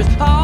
Oh.